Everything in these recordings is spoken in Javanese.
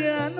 যেন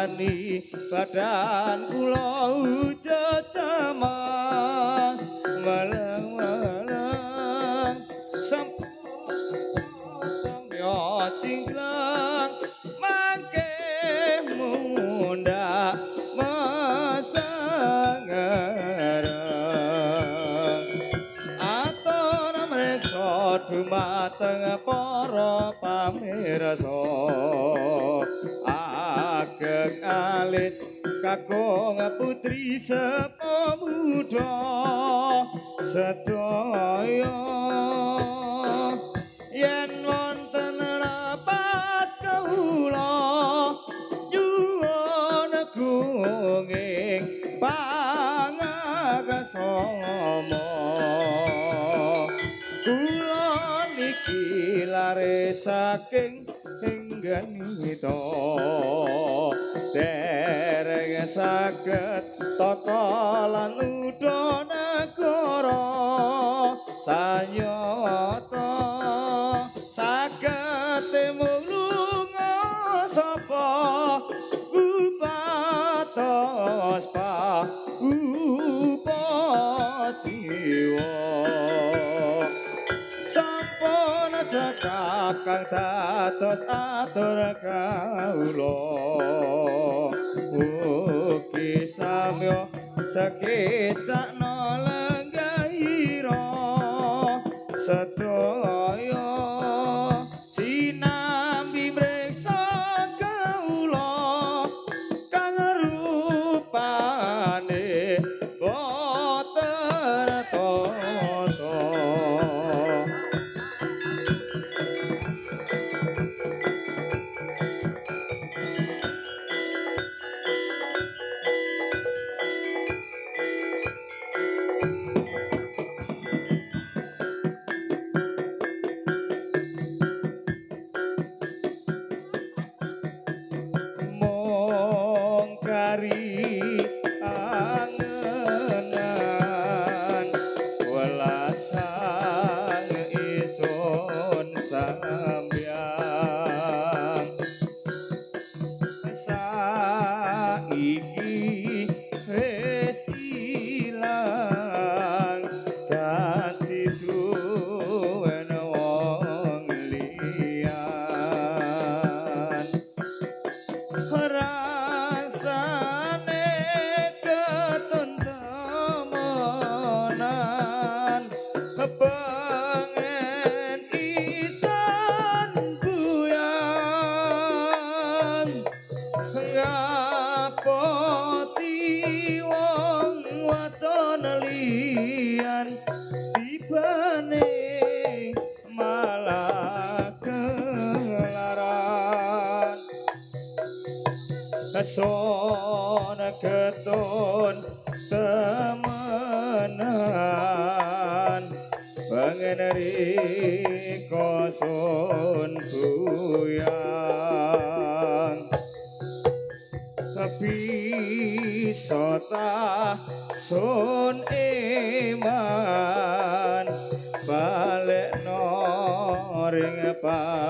Amriksani badan kula ucecemang meleng-meleng samya cingkrang mangke munda masangareng atur mreksa dumateng para pamirsa alit kakung putri sepemuda sedaya. Yen wonten rapat kawula nyuwun gunging pangaksama kula niki lare saking engganita dereng saged tata lan udha negara sanyata cekap kang dados atur kawula. Ugi samya sekecakna lenggahira. Sedaya sinambi mreksa kawula. Kang rupane boten Bye.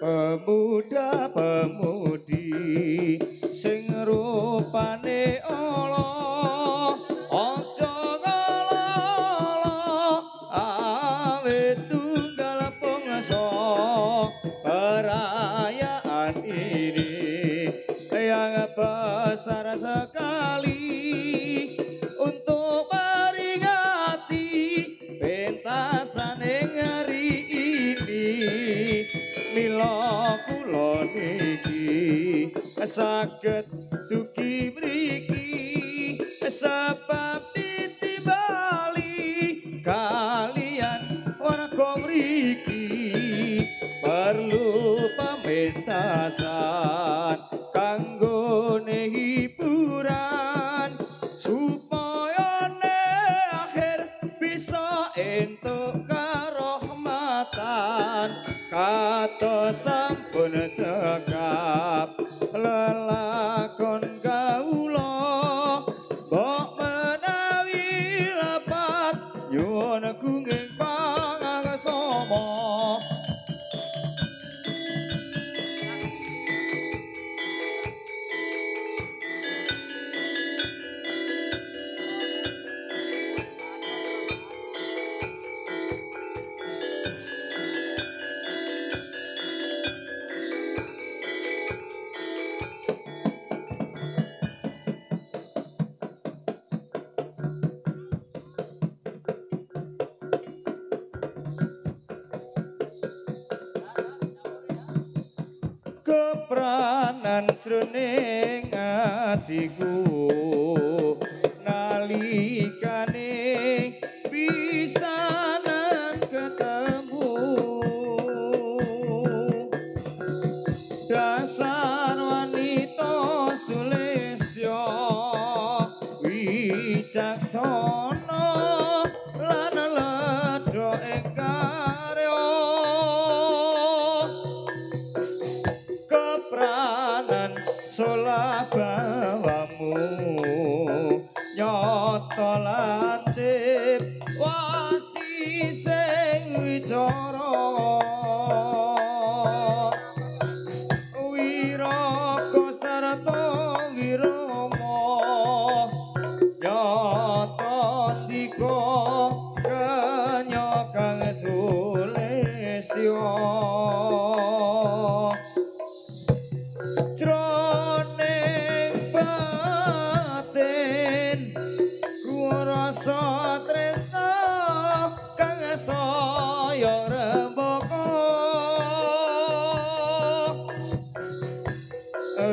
Pemuda uh, besar sekali untuk peringati pentasan yang hari ini. Milo kulo niki sakit dugi mriki sebab titi kalian warga mriki. Perlu pementasan सका jroning atiku nalikane pisanan ketemu. Dasar wanita sulestyo wicaksana solah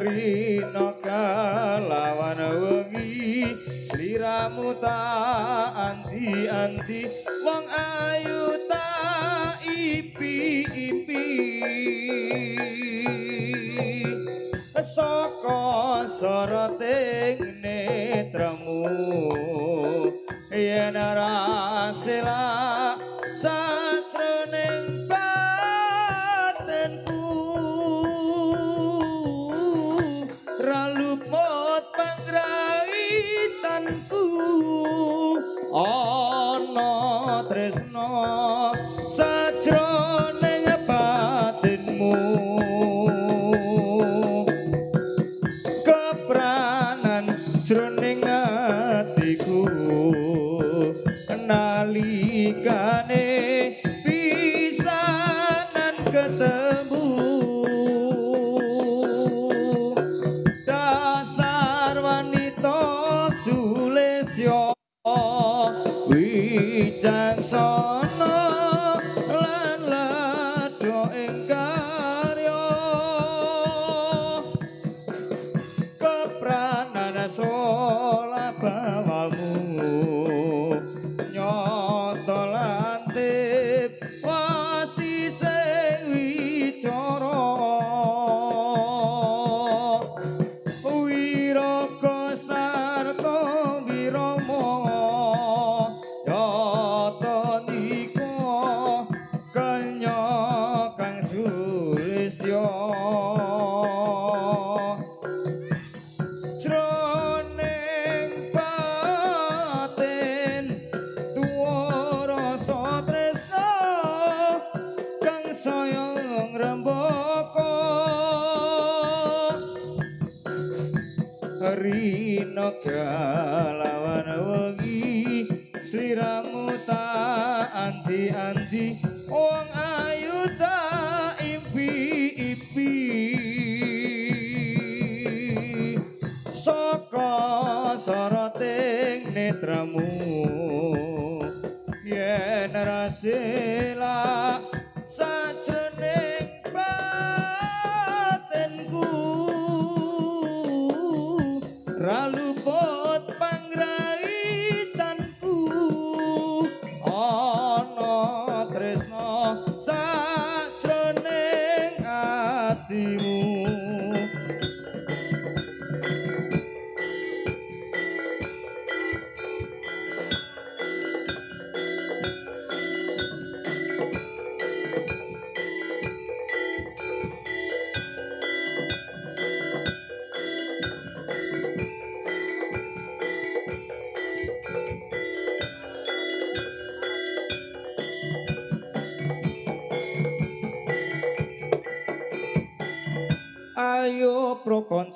rina kalawan wengi sliramu tak anti-anti. Wong ayu tak ipi-ipi. Saka sorote netramu yen ora nalikane pisanan ketemu. Dasar wanita sulistya wicaksana Rino kalawan wengi. Sliramu tak anti-anti wong ayu tak impi-impi. Saka soroting netramu. Yen rasela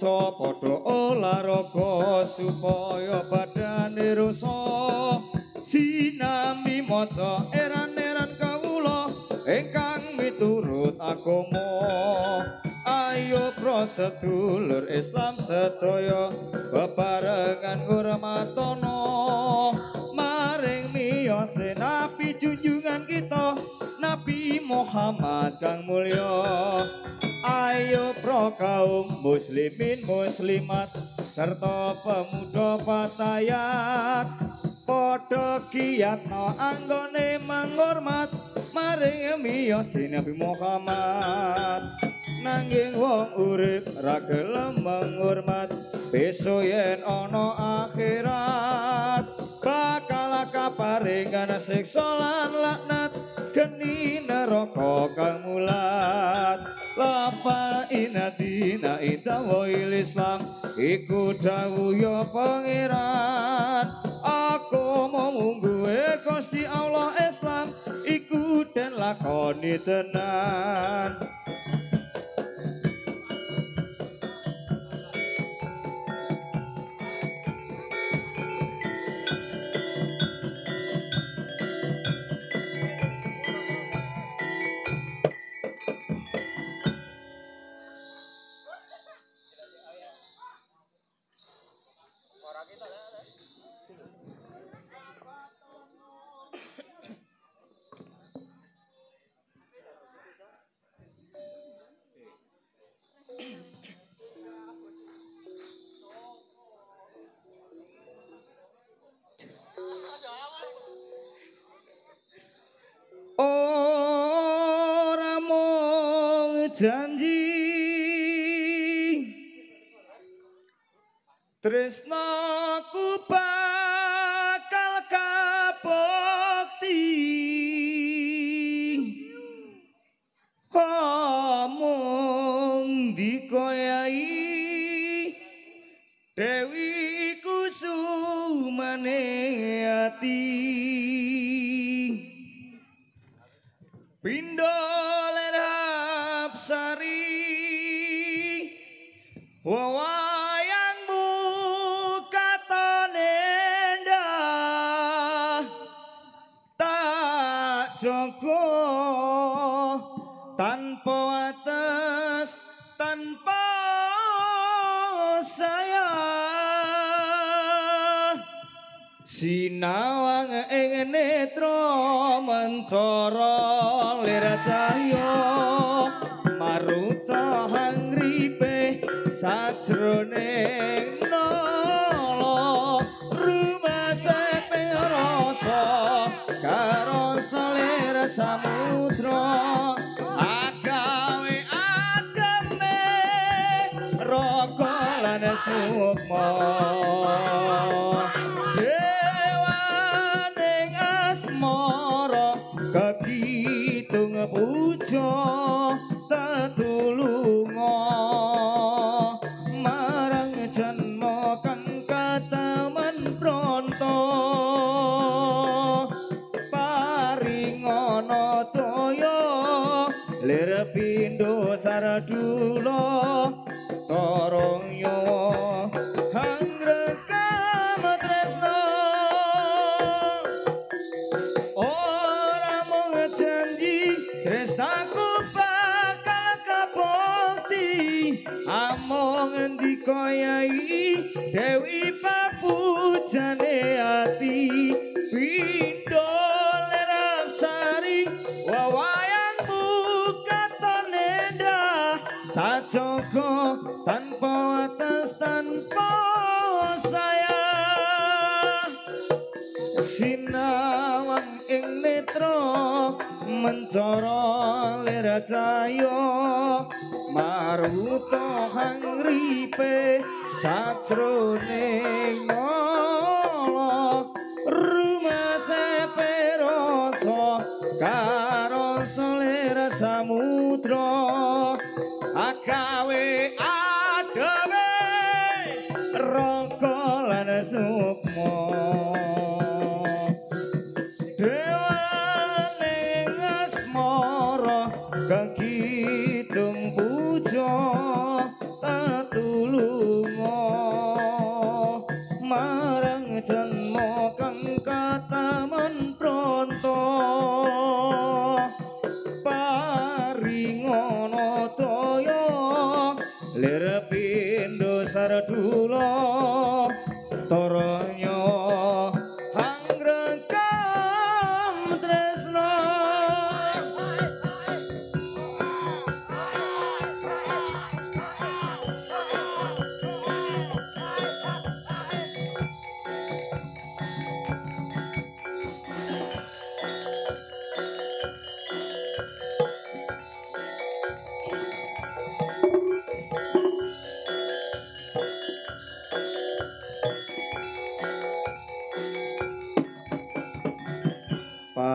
kanca padha olahraga supaya badane rusa. Sinami maca eran-eran kawula ingkang miturut agama. Ayo pro sedulur Islam sedaya bebarengan hormatana Nabi Muhammad kang mulya. Ayo pro kaum muslimin muslimat serta pemuda patayat padha kiyatna anggone manghormat maring miyos Nabi Muhammad. Nanging wong urip ra gelem menghormat besok yen ana akhirat. Bakal kaparingan siksa lan laknat geni neraka mulat. Lapa inadina idawil islam iku dawuh ya pangeran. Aku mau mungguhe Gusti Allah Islam. Iku den lakoni tenan janji. Tresnaku bakal samudra pindho saradula torong nyawa hangrekam tresno ora mung janji tresnaku bakal kabukti among ndikoyai dewi papujane ati sinawang ing netra mencara lir cahya. Maruta hangripe sajroning nala rumah seperoso karo solir samudra. Agawe ademe roko lan sukma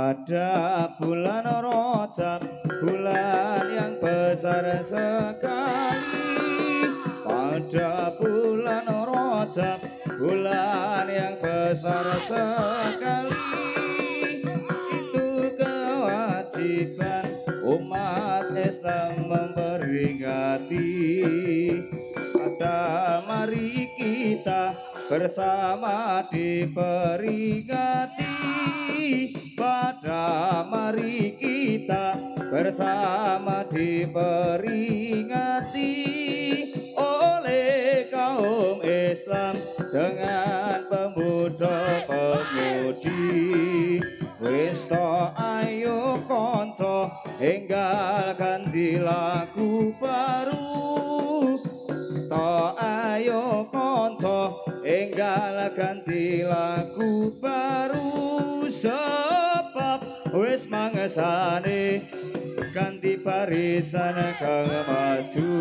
Pada bulan Rajab bulan yang besar sekali. Pada bulan Rajab bulan yang besar sekali. Itu kewajiban umat Islam memperingati. Pada mari kita bersama diperingati pada mari kita bersama diperingati oleh kaum Islam dengan pemuda pemudi. Wis to ayo konco enggal ganti lagu baru. To ayo konco enggal ganti lagu baru wis mangesane kanthi barisan kang maju.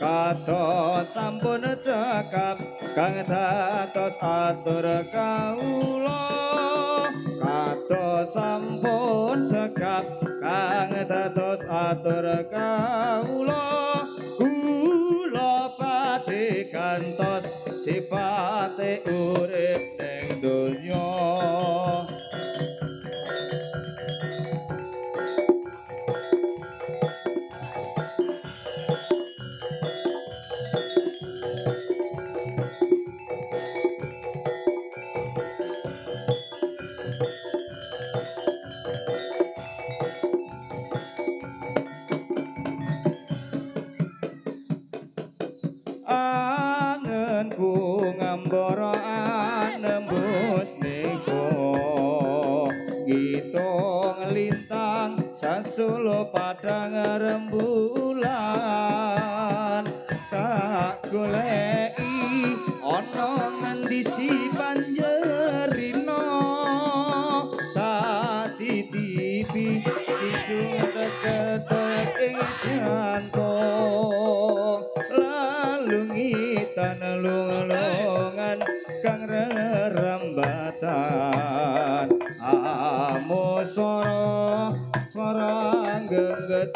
Kato sampun cekap kang dados atur kawula. Kato sampun cekap kang dados atur kawula. Kula padhe kantos sifate urip ning donya sasulo padang rembulan tak goleki ana ngendi si panjerino? Tak titipi hidung ing jantung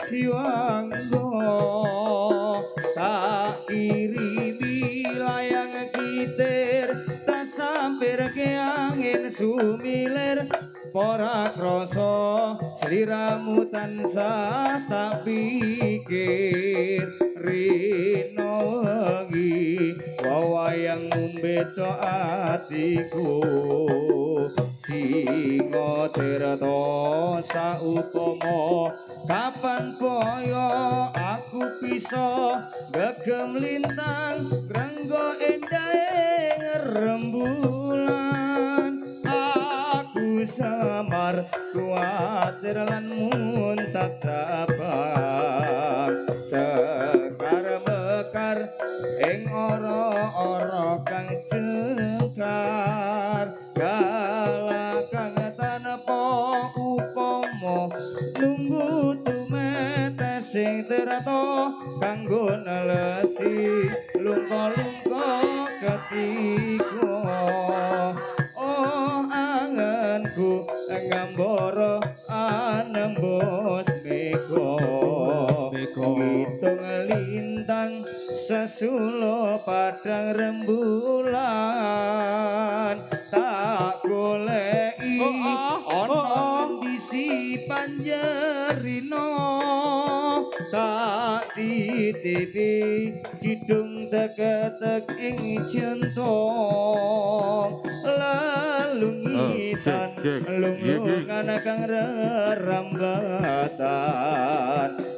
jiwanggo tak kirimi layang kitir tak sampir ke angin sumilir. Para krasa sliramu tansah tak pikir. Rino wengi wawayang mbeta atiku singa tirta saupama kapan boyo aku bisa gegem lintang renggo endahe rembulan aku samar kuatir lan muntap cabang sekar mekar ing ora-ora kang cekar terata kanggo nelesi lungka-lungka ketika oh anganku ngambara anembus meko Hitung lintang sesulo padang rembulan. Tak goleki ana ngendi si panjerino tak titipi kidung teketek ing jantung lalungitan lunglungan kang rerambatan.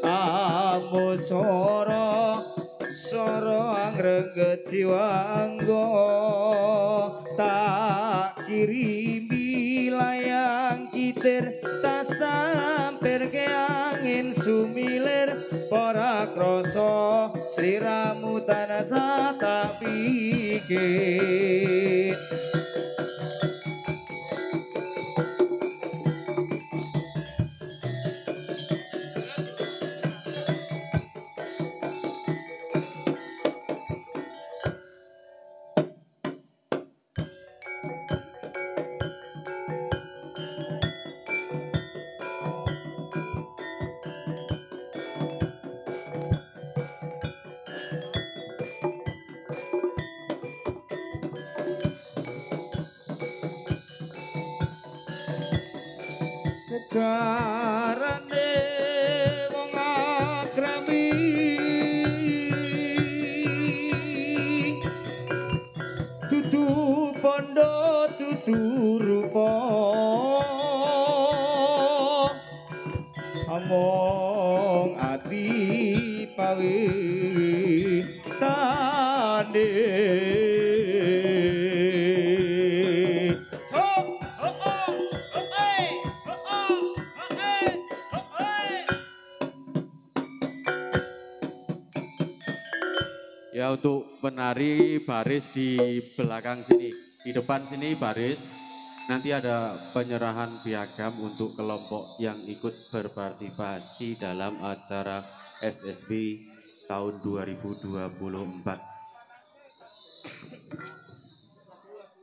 Amo soro soro angrengget jiwanggo tak kirimi layang kitir tak sampir ke angin sumilir para krasa sliramu tanasa tak pikir penari baris di belakang sini, di depan sini baris. Nanti ada penyerahan piagam untuk kelompok yang ikut berpartisipasi dalam acara SSB tahun 2024.